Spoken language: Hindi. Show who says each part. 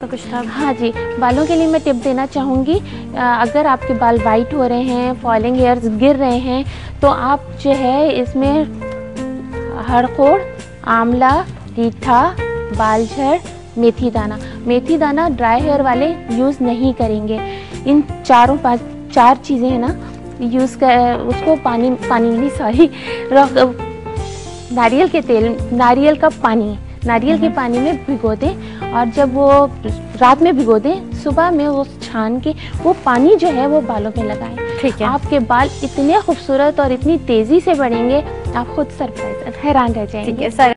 Speaker 1: कुछ था
Speaker 2: हाँ जी, बालों के लिए मैं टिप देना चाहूँगी अगर आपके बाल वाइट हो रहे हैं फॉलिंग हेयर्स गिर रहे हैं तो आप जो है इसमें हड़कोड़ आंवला, रीठा बालझड़ मेथी दाना। मेथी दाना ड्राई हेयर वाले यूज़ नहीं करेंगे। इन चारों पाँच, चार चीज़ें हैं ना यूज़ कर उसको पानी पानी नहीं सॉरी नारियल के तेल, नारियल का पानी। नारियल के पानी में भिगो दें और जब वो रात में भिगो दें सुबह में वो छान के वो पानी जो है वो बालों में लगाएँ।
Speaker 1: ठीक है।
Speaker 2: आपके बाल इतने खूबसूरत और इतनी तेज़ी से बढ़ेंगे आप खुद सरप्राइज़ हैरान रह जाएँगे।
Speaker 1: ठीक है सर।